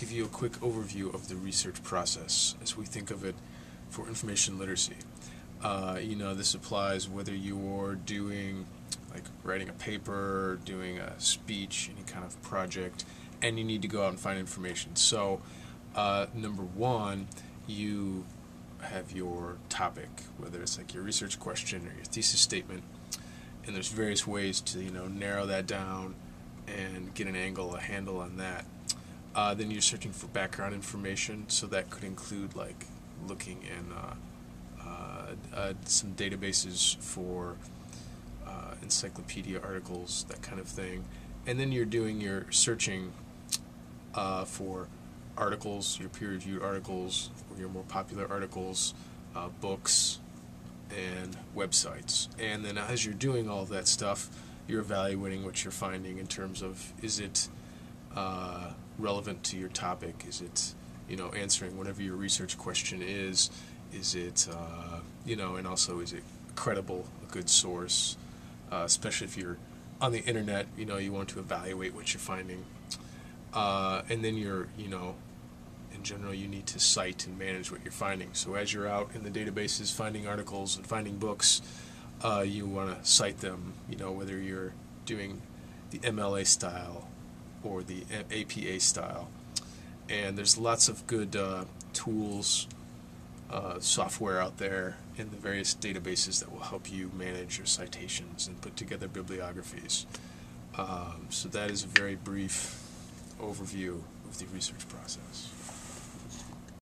give you a quick overview of the research process as we think of it for information literacy. Uh, you know, this applies whether you're doing like writing a paper, doing a speech, any kind of project, and you need to go out and find information. So, uh, number one, you have your topic, whether it's like your research question or your thesis statement, and there's various ways to you know narrow that down and get an angle, a handle on that. Uh, then you're searching for background information, so that could include like looking in uh, uh, uh some databases for uh, encyclopedia articles, that kind of thing. And then you're doing your searching uh, for articles, your peer-reviewed articles, or your more popular articles, books, and websites. And then as you're doing all that stuff, you're evaluating what you're finding in terms of is it uh, relevant to your topic? Is it, you know, answering whatever your research question is? Is it, uh, you know, and also is it credible, a good source? Uh, especially if you're on the internet, you know, you want to evaluate what you're finding. Uh, and then you're, you know, in general, you need to cite and manage what you're finding. So as you're out in the databases finding articles and finding books, uh, you want to cite them, you know, whether you're doing the MLA style or the APA style. And there's lots of good uh, tools, uh, software out there in the various databases that will help you manage your citations and put together bibliographies. Um, so that is a very brief overview of the research process.